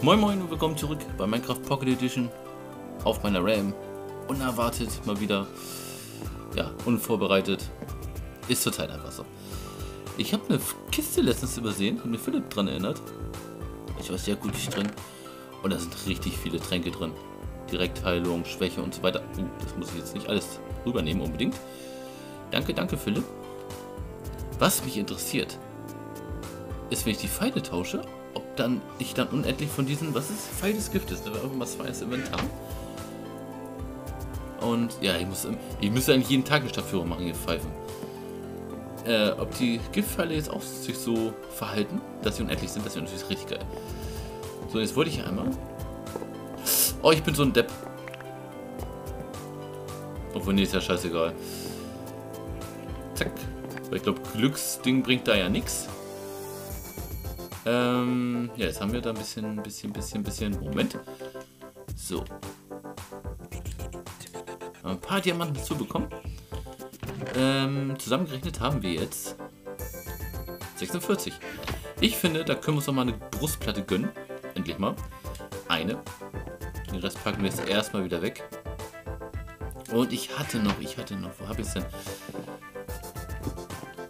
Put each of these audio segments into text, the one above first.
Moin Moin und willkommen zurück bei Minecraft Pocket Edition auf meiner RAM. Unerwartet mal wieder, ja, unvorbereitet. Ist zurzeit einfach so. Ich habe eine Kiste letztens übersehen, hat mir Philipp dran erinnert. Ich war sehr gut drin. Und da sind richtig viele Tränke drin. Direktheilung, Schwäche und so weiter. Uh, das muss ich jetzt nicht alles rübernehmen unbedingt. Danke, danke Philipp. Was mich interessiert, ist, wenn ich die Pfeile tausche, dann ich dann unendlich von diesen, was ist, Pfeil des Giftes, da war irgendwas freies Inventar. Und ja, ich muss, ich müsste eigentlich jeden Tag eine Stadtführung machen, hier Pfeifen. Äh, ob die Giftpfeile jetzt auch sich so verhalten, dass sie unendlich sind, das wäre natürlich richtig geil. So, jetzt wollte ich einmal. Oh, ich bin so ein Depp. Obwohl, nee, ist ja scheißegal. Zack. Weil ich glaube, Glücksding bringt da ja nichts. Ähm, ja, jetzt haben wir da ein bisschen, bisschen, bisschen, bisschen. Moment. So. Ein paar Diamanten dazu bekommen. Ähm, zusammengerechnet haben wir jetzt 46. Ich finde, da können wir uns noch mal eine Brustplatte gönnen. Endlich mal. Eine. Den Rest packen wir jetzt erstmal wieder weg. Und ich hatte noch, ich hatte noch, wo habe ich es denn?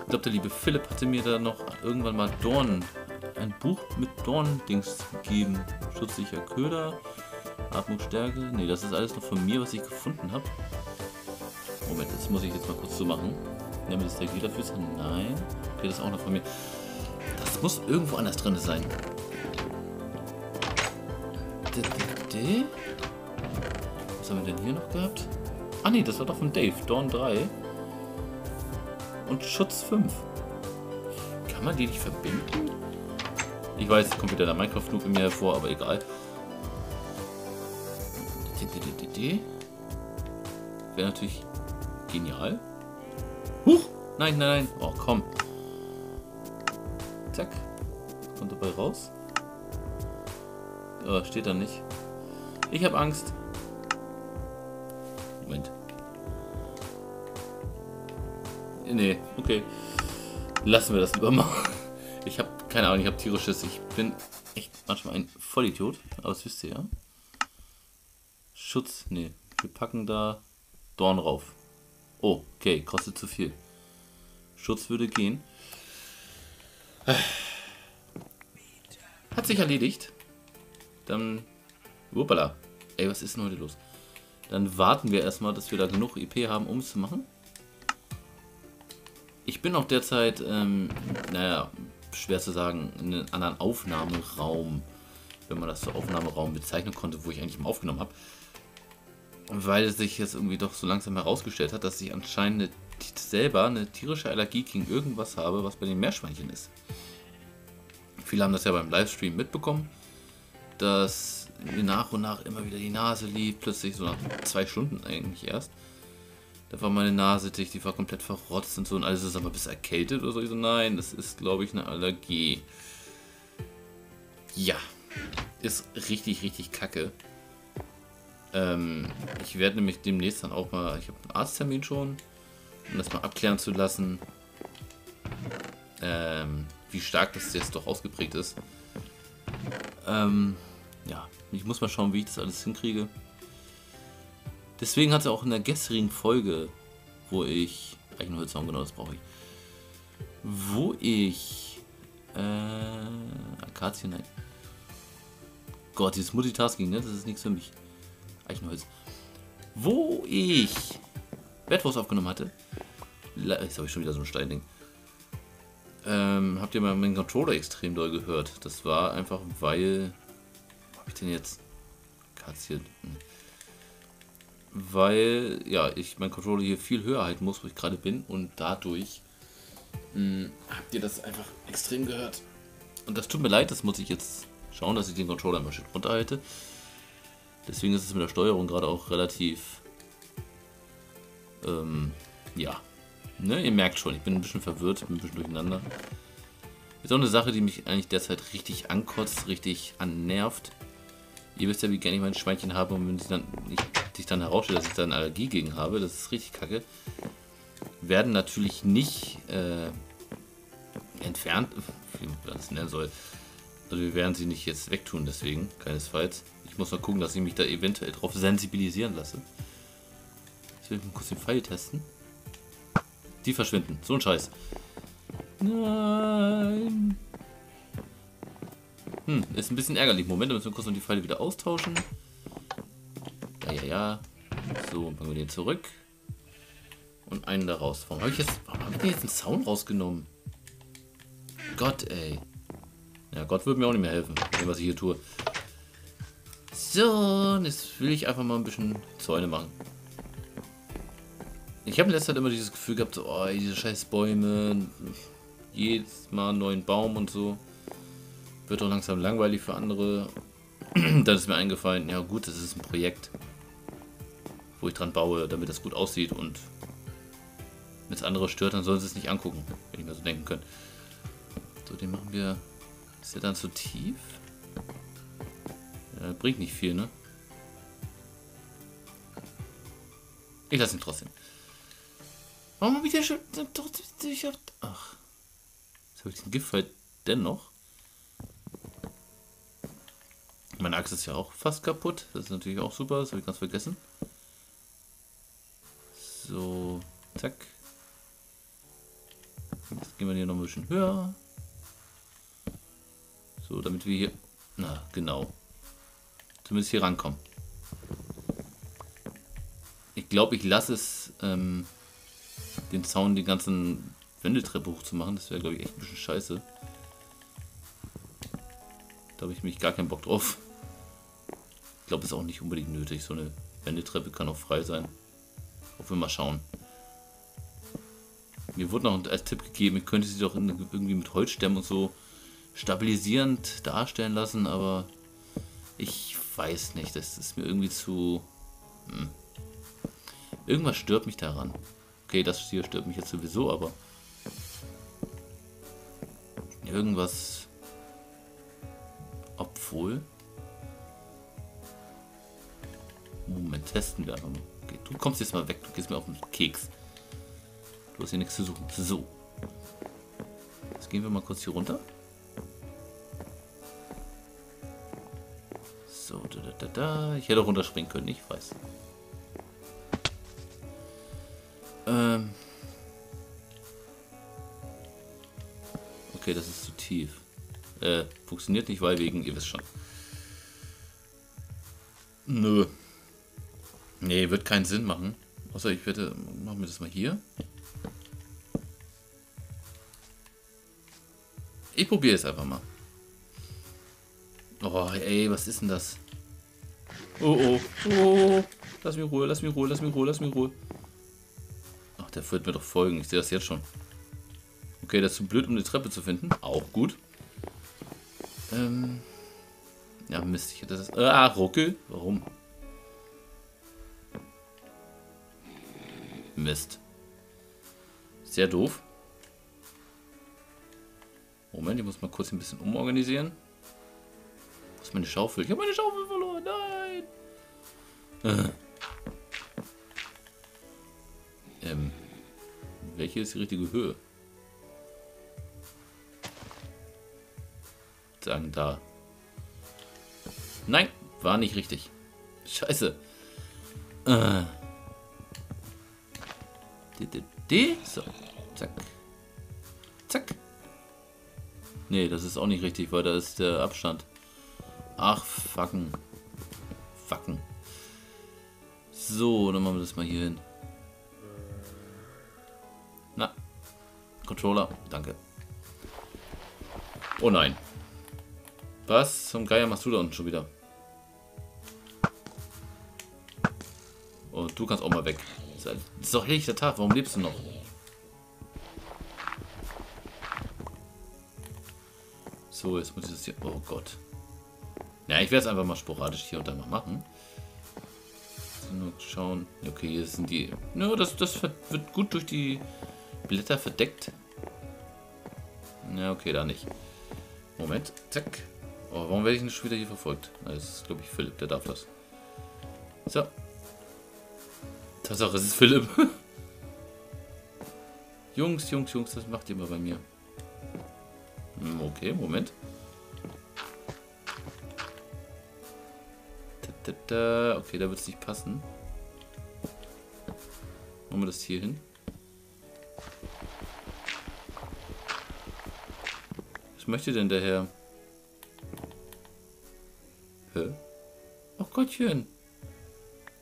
Ich glaube, der liebe Philipp hatte mir da noch irgendwann mal Dorn, ein Buch mit Dorn-Dings gegeben. Schutzsicher Köder, Atmungsstärke. Ne, das ist alles noch von mir, was ich gefunden habe. Moment, das muss ich jetzt mal kurz so machen. Wir das der dafür? Nein. Okay, das ist auch noch von mir. Das muss irgendwo anders drin sein. Was haben wir denn hier noch gehabt? Ah ne, das war doch von Dave. Dawn 3. Und Schutz 5. Kann man die nicht verbinden? Ich weiß, es kommt wieder der Minecraft-Noob in mir hervor, aber egal. Wäre natürlich genial. Huch! Nein, nein, nein. Oh, komm. Zack. Kommt dabei raus. Oh, steht da nicht. Ich habe Angst. Moment. Nee, okay. Lassen wir das lieber mal. Ich habe keine Ahnung, ich habe tierisches. Ich bin echt manchmal ein Vollidiot. Aber das wisst ihr ja. Schutz, nee. Wir packen da Dorn rauf. Oh, okay, kostet zu viel. Schutz würde gehen. Hat sich erledigt. Dann. Uppala. Ey, was ist denn heute los? Dann warten wir erstmal, dass wir da genug EP haben, um es zu machen. Ich bin auch derzeit, ähm, naja, schwer zu sagen, in einem anderen Aufnahmeraum, wenn man das so Aufnahmeraum bezeichnen konnte, wo ich eigentlich mal aufgenommen habe. Weil es sich jetzt irgendwie doch so langsam herausgestellt hat, dass ich anscheinend eine, selber eine tierische Allergie gegen irgendwas habe, was bei den Meerschweinchen ist. Viele haben das ja beim Livestream mitbekommen, dass mir nach und nach immer wieder die Nase lief, plötzlich so nach zwei Stunden eigentlich erst. Da war meine Nase dicht, die war komplett verrotzt und so und alles ist aber bis erkältet oder so. Ich so, nein, das ist glaube ich eine Allergie. Ja, ist richtig, richtig kacke. Ähm, ich werde nämlich demnächst dann auch mal, ich habe einen Arzttermin schon, um das mal abklären zu lassen, ähm, wie stark das jetzt doch ausgeprägt ist. Ähm, ja, ich muss mal schauen, wie ich das alles hinkriege. Deswegen hat er auch in der gestrigen Folge, wo ich, Eichenholzzaun, genau das brauche ich, wo ich, äh, Akazien, nein. Gott, dieses Multitasking, ne, das ist nichts für mich. Eichenholz. Wo ich Wertwurst aufgenommen hatte, jetzt habe ich schon wieder so ein Steinding. Ähm, habt ihr mal meinen Controller extrem doll gehört? Das war einfach, weil. Wo habe ich denn jetzt? Katze hm. Weil, ja, ich meinen Controller hier viel höher halten muss, wo ich gerade bin. Und dadurch mh, hm, habt ihr das einfach extrem gehört. Und das tut mir leid, das muss ich jetzt schauen, dass ich den Controller immer schön runterhalte. Deswegen ist es mit der Steuerung gerade auch relativ. Ähm, ja, Ne, ihr merkt schon, ich bin ein bisschen verwirrt, bin ein bisschen durcheinander. Ist auch eine Sache, die mich eigentlich derzeit richtig ankotzt, richtig annervt. Ihr wisst ja, wie gerne ich mein Schweinchen habe und wenn sich dann, ich, sich dann herausstellt, dass ich da eine Allergie gegen habe, das ist richtig kacke. Werden natürlich nicht äh, entfernt, wie man das nennen soll, Also wir werden sie nicht jetzt wegtun, deswegen, keinesfalls. Ich muss mal gucken, dass ich mich da eventuell drauf sensibilisieren lasse. Ich will mal kurz den Pfeil testen. Die verschwinden. So ein Scheiß. Nein. Hm, ist ein bisschen ärgerlich. Moment, da müssen wir kurz noch die Pfeile wieder austauschen. Ja, ja, ja. So, packen wir den zurück. Und einen da raus. Warum habe ich jetzt, warum habe ich jetzt einen Sound rausgenommen? Gott, ey. Ja, Gott würde mir auch nicht mehr helfen, was ich hier tue. So, jetzt will ich einfach mal ein bisschen Zäune machen. Ich habe in letzter Zeit immer dieses Gefühl gehabt, so, oh, diese scheiß Bäume, jedes Mal einen neuen Baum und so. Wird doch langsam langweilig für andere. Dann ist mir eingefallen, ja gut, das ist ein Projekt, wo ich dran baue, damit das gut aussieht und wenn es andere stört, dann sollen sie es nicht angucken, wenn ich mir so denken können. So, den machen wir. Ist der dann zu tief? Ja, bringt nicht viel, ne? Ich lasse ihn trotzdem. Warum habe ich den schon. Ach. Jetzt habe ich den Gift halt dennoch. Meine Axt ist ja auch fast kaputt. Das ist natürlich auch super. Das habe ich ganz vergessen. So, zack. Jetzt gehen wir hier noch ein bisschen höher. So, damit wir hier... Na, genau. Zumindest hier rankommen. Ich glaube, ich lasse es, ähm, den Zaun die ganzen Wendeltreppe hochzumachen. Das wäre, glaube ich, echt ein bisschen scheiße. Da habe ich mich gar keinen Bock drauf. Ich glaube, ist auch nicht unbedingt nötig. So eine Wendeltreppe kann auch frei sein. Wir mal schauen. Mir wurde noch als Tipp gegeben, ich könnte sie doch irgendwie mit Holzstämmen und so stabilisierend darstellen lassen, aber ich weiß nicht, das ist mir irgendwie zu... Hm. Irgendwas stört mich daran. Okay, das hier stört mich jetzt sowieso, aber... Irgendwas... Obwohl... Moment, testen wir einfach mal. Du kommst jetzt mal weg, du gehst mir auf den Keks. Du hast hier nichts zu suchen. So. Jetzt gehen wir mal kurz hier runter. So, da, da, da, da. Ich hätte runterspringen können, ich weiß. Ähm. Okay, das ist zu tief. Äh, funktioniert nicht, weil wegen, ihr wisst schon. Nö. Nee, wird keinen Sinn machen. Außer ich werde, machen wir das mal hier. Ich probiere es einfach mal. Oh, ey, was ist denn das? Oh, oh, oh. Lass mich Ruhe, lass mich Ruhe, lass mich Ruhe, lass mich Ruhe. Ach, der wird mir doch folgen. Ich sehe das jetzt schon. Okay, das ist zu blöd, um die Treppe zu finden. Auch gut. Ähm. Ja, Mist. Ich hätte das. Ah, Ruckel. Warum? Mist. Sehr doof. Moment, ich muss mal kurz ein bisschen umorganisieren. Wo ist meine Schaufel? Ich habe meine Schaufel verloren. Nein! Äh. Ähm. Welche ist die richtige Höhe? Sagen da. Nein, war nicht richtig. Scheiße. Äh. So. Zack. Zack. Nee, das ist auch nicht richtig, weil da ist der Abstand. Ach, fucken. Fucken. So, dann machen wir das mal hier hin. Na. Controller, danke. Oh nein. Was zum Geier machst du da unten schon wieder? Und du kannst auch mal weg. Das ist doch helllichter Tag, warum lebst du noch? So, jetzt muss ich das hier... Oh Gott. Ja, ich werde es einfach mal sporadisch hier und da mal machen. Nur schauen. Okay, hier sind die... Ja, das, das wird gut durch die Blätter verdeckt. Ja, okay, da nicht. Moment. Zack. Oh, warum werde ich nicht schon wieder hier verfolgt? Das ist, glaube ich, Philipp, der darf das. So. Tatsache, es ist Philipp. Jungs, Jungs, Jungs, was macht ihr mal bei mir. Hm, Okay, Moment. Okay, da wird es nicht passen. Machen wir das hier hin. Was möchte denn der Herr? Hä? Oh Gottchen.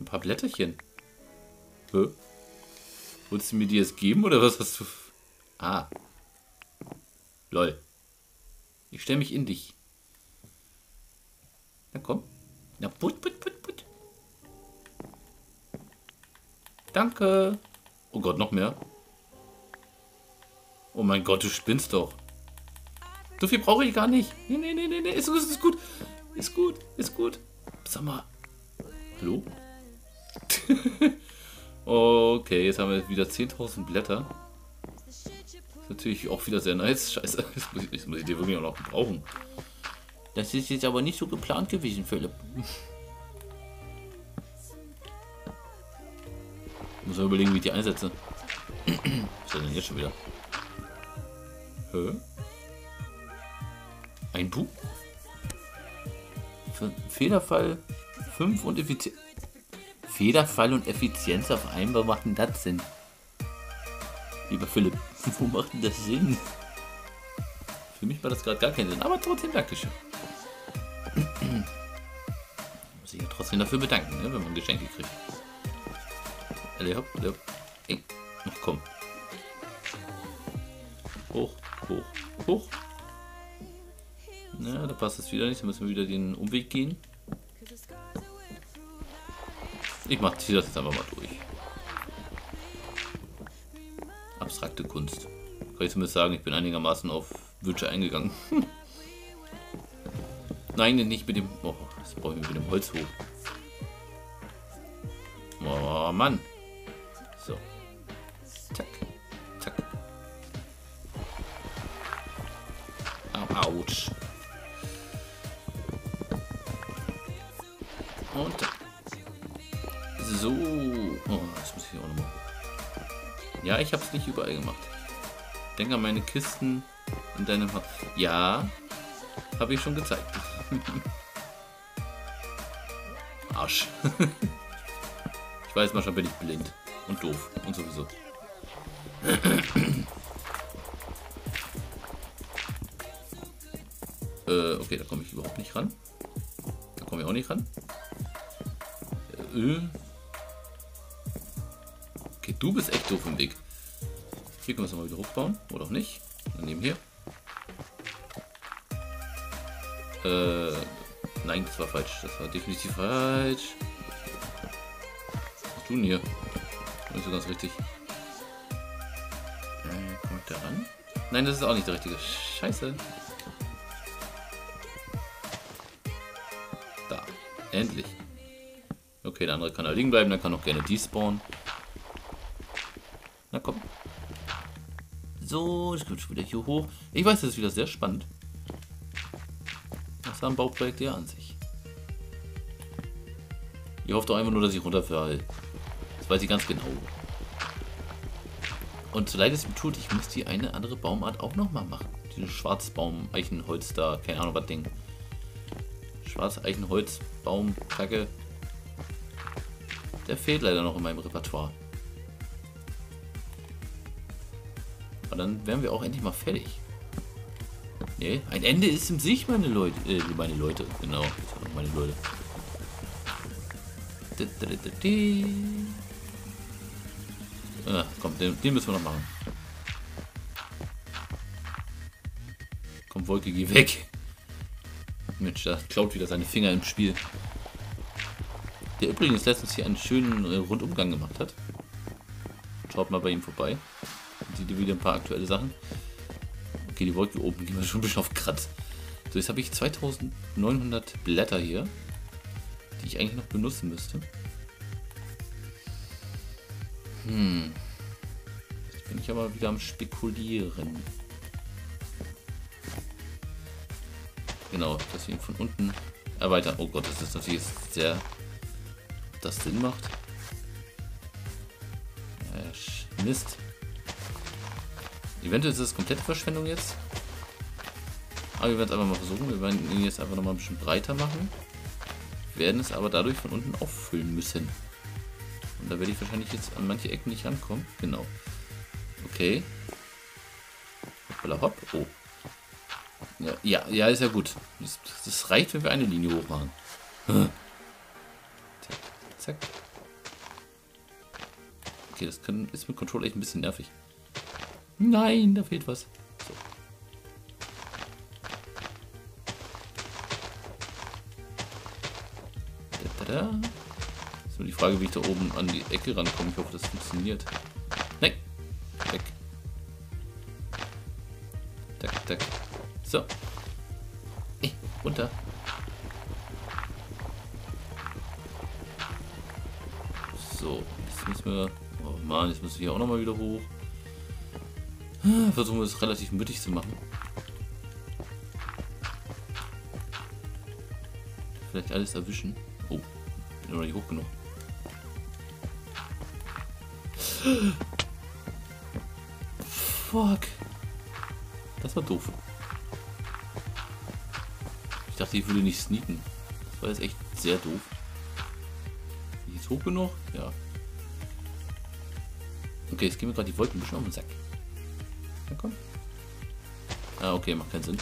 Ein paar Blätterchen. Hä? Wolltest du mir die jetzt geben oder was hast du? Ah. Lol. Ich stelle mich in dich. Na komm. Na put, put, put, put. Danke. Oh Gott, noch mehr. Oh mein Gott, du spinnst doch. So viel brauche ich gar nicht. Nee, nee, nee, nee, nee. Ist, ist, ist gut. Ist gut. Ist gut. Sag mal. Hallo? okay, jetzt haben wir wieder 10.000 Blätter. Ist natürlich auch wieder sehr nice. Scheiße, das muss ich, das muss ich dir wirklich auch noch brauchen. Das ist jetzt aber nicht so geplant gewesen, Philipp. Muss man überlegen, wie ich die einsetze. Was ist denn jetzt schon wieder? Hä? Ein Buch? Federfall 5 und Effizienz. Federfall und Effizienz auf einmal machen das Sinn. Lieber Philipp, wo macht denn das Sinn? Für mich war das gerade gar keinen Sinn, aber trotzdem Dankeschön. Muss ich ja trotzdem dafür bedanken, ne, wenn man Geschenke kriegt. Alle hopp, hopp. Ey, ach komm. Hoch, hoch, hoch. Na, da passt es wieder nicht. Da müssen wir wieder den Umweg gehen. Ich mach das jetzt einfach mal durch. Abstrakte Kunst. Kann ich zumindest sagen, ich bin einigermaßen auf Wünsche eingegangen. Nein, nicht mit dem... Oh, das brauche ich mit dem Holz hoch. Oh, Mann. Ich habe es nicht überall gemacht. Denk an meine Kisten in deinem Haus. Ja, habe ich schon gezeigt. Arsch. ich weiß, manchmal bin ich blind und doof und sowieso. äh, okay, da komme ich überhaupt nicht ran. Da komme ich auch nicht ran. Äh, okay, du bist echt doof im Weg. Hier können wir es nochmal wieder hochbauen. Oder auch nicht. Dann nehmen hier. Äh, nein, das war falsch. Das war definitiv falsch. Was tun hier? Nicht so ganz richtig. Äh, kommt der ran? Nein, das ist auch nicht der richtige. Scheiße. Da. Endlich. Okay, der andere kann da liegen bleiben, dann kann auch gerne despawnen. Na komm. So, ich komme schon wieder hier hoch. Ich weiß, das ist wieder sehr spannend. Das war ein Bauprojekt ja an sich. Ich hoffe doch einfach nur, dass ich runterfalle. Das weiß ich ganz genau. Und so leid es mir tut, ich muss die eine andere Baumart auch nochmal machen. Diese Schwarzbaum, Eichenholz da, keine Ahnung was Ding. Schwarz Eichenholz, Baum, Kacke. Der fehlt leider noch in meinem Repertoire. Dann wären wir auch endlich mal fertig. Nee, ein Ende ist im Sich, meine Leute. Äh, meine Leute, genau. Meine Leute. Ah, komm, den, den, müssen wir noch machen. Komm, Wolke, geh weg. Mensch, da klaut wieder seine Finger im Spiel der übrigens letztens hier einen schönen äh, Rundumgang gemacht hat. Schaut mal bei ihm vorbei. Sieht wieder ein paar aktuelle Sachen. Okay, die Wolke oben gehen wir schon ein bisschen auf Kratz. So, jetzt habe ich 2900 Blätter hier, die ich eigentlich noch benutzen müsste. Hm. Jetzt bin ich aber wieder am Spekulieren. Genau, ihn von unten erweitern. Oh Gott, das ist natürlich sehr das Sinn macht. Mist. Eventuell ist es komplette Verschwendung jetzt. Aber wir werden es einfach mal versuchen. Wir werden ihn jetzt einfach noch mal ein bisschen breiter machen. werden es aber dadurch von unten auffüllen müssen. Und da werde ich wahrscheinlich jetzt an manche Ecken nicht rankommen. Genau. Okay. Hoppala hopp. Oh. Ja, ja, ja, ist ja gut. Das, das reicht, wenn wir eine Linie hoch machen. Zack, zack. Okay, das kann, ist mit Control echt ein bisschen nervig. Nein, da fehlt was. So. Da, da, da. Ist nur die Frage, wie ich da oben an die Ecke rankomme. Ich hoffe, das funktioniert. Nein. Weg. Tak, tak. So. Ey, runter. So, jetzt müssen wir... Oh Mann, jetzt müssen wir hier auch nochmal wieder hoch. Versuchen wir es relativ mittig zu machen. Vielleicht alles erwischen. Oh, bin noch nicht hoch genug. Fuck. Das war doof. Ich dachte, ich würde nicht sneaken. Das war jetzt echt sehr doof. Jetzt hoch genug? Ja. Okay, jetzt gehen wir gerade die Wolken bisschen auf den Sack. Okay, macht keinen Sinn.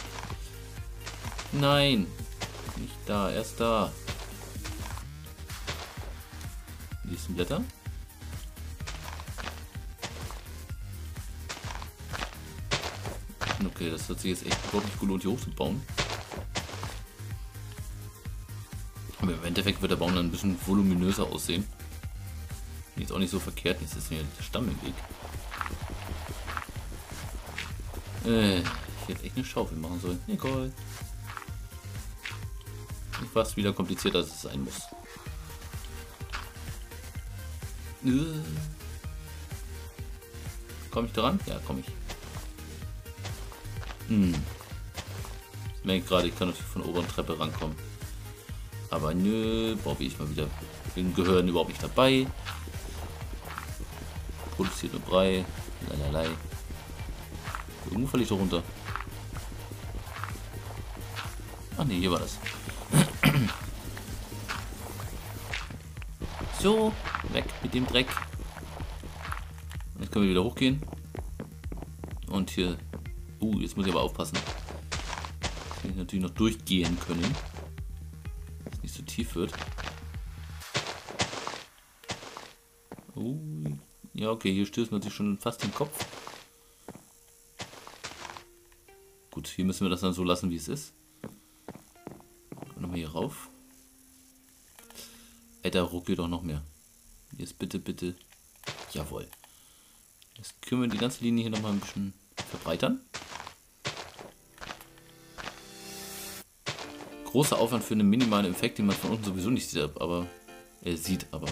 Nein. Nicht da, erst da. Die nächsten Blätter. Okay, das hat sich jetzt echt überhaupt nicht gelohnt, hier hochzubauen. Aber im Endeffekt wird der Baum dann ein bisschen voluminöser aussehen. Jetzt auch nicht so verkehrt, jetzt ist mir der Stamm im Weg. Äh, ich hätte echt eine Schaufel machen sollen. Nicole. Nicht fast wieder komplizierter, als es sein muss. Äh. Komme ich dran? Ja, komme ich. Hm. Ich merke gerade, ich kann natürlich von der oberen Treppe rankommen. Aber nö, Bobby ich mal wieder. Bin gehören überhaupt nicht dabei. Produziert nur Brei. Lalala. Irgendwo falle ich doch runter. Nee, hier war das. So, weg mit dem Dreck. Jetzt können wir wieder hochgehen. Und hier Uh, jetzt muss ich aber aufpassen. Dass ich natürlich noch durchgehen können. Dass es nicht so tief wird. Oh, ja, okay, hier stößt man sich schon fast den Kopf. Gut, hier müssen wir das dann so lassen, wie es ist. Nochmal hier rauf. Ey, da ruckelt doch noch mehr. Jetzt bitte, bitte. Jawohl. Jetzt können wir die ganze Linie hier nochmal ein bisschen verbreitern. großer Aufwand für einen minimalen Effekt, den man von unten sowieso nicht sieht, aber er sieht, aber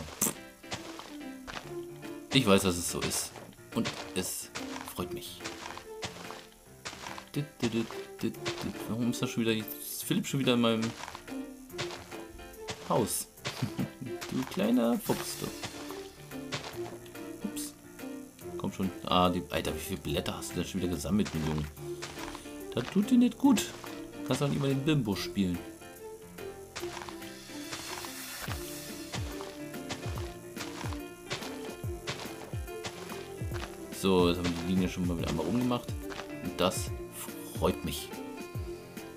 ich weiß, dass es so ist und es freut mich. Warum ist das schon wieder ist Philipp schon wieder in meinem Haus? du kleiner Fuchs, du. Ups. Komm schon. Ah, die, Alter, wie viele Blätter hast du denn schon wieder gesammelt, mein Junge? Das tut dir nicht gut. Kannst auch nicht mal den Bimbo spielen. So, jetzt haben wir die Linie schon mal wieder einmal umgemacht. Und das freut mich.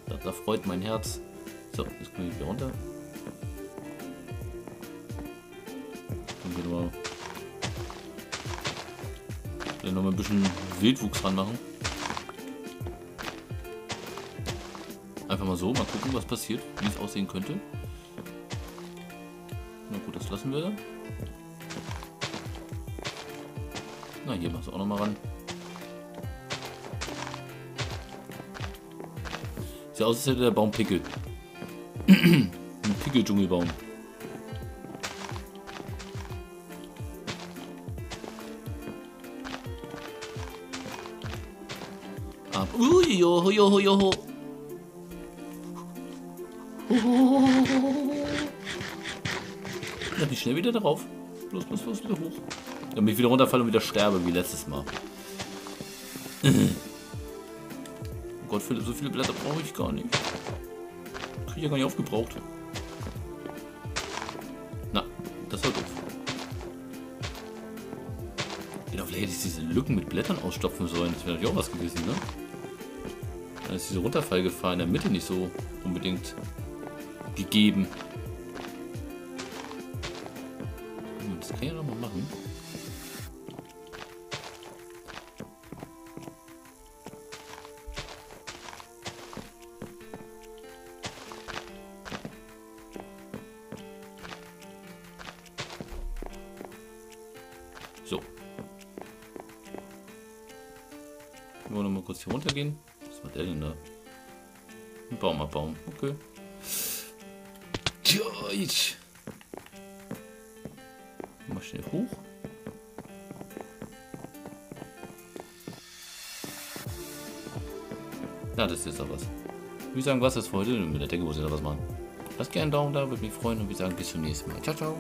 Das, das freut mein Herz. So, jetzt können wir wieder runter. Noch mal ein bisschen Wildwuchs ranmachen. Einfach mal so, mal gucken, was passiert, wie es aussehen könnte. Na gut, das lassen wir dann. Na, hier machst du auch noch mal ran. Sieht aus, als hätte der Baum Pickel. Ein Pickel-Dschungelbaum. Joho, joho, joho. Ja, wie schnell wieder darauf. Los, los, los, wieder hoch. Damit ich wieder runterfalle und wieder sterbe, wie letztes Mal. oh Gott, so viele Blätter brauche ich gar nicht. Kriege ich ja gar nicht aufgebraucht. voll doof. Genau, vielleicht hätte ich diese Lücken mit Blättern ausstopfen sollen. Das wäre natürlich auch was gewesen, ne? Ist diese Runterfallgefahr in der Mitte nicht so unbedingt gegeben. Hm, Das kann ich doch mal machen. So. Wollen wir noch mal kurz hier runtergehen? Der denn da? Ein Baum abbauen. Okay. Ich. Mal schnell hoch. Na, das ist doch was. Ich sagen, was ist für heute? Mit der Decke muss ich noch was machen. Lasst gerne einen Daumen da, würde mich freuen und wir sagen bis zum nächsten Mal. Ciao, ciao.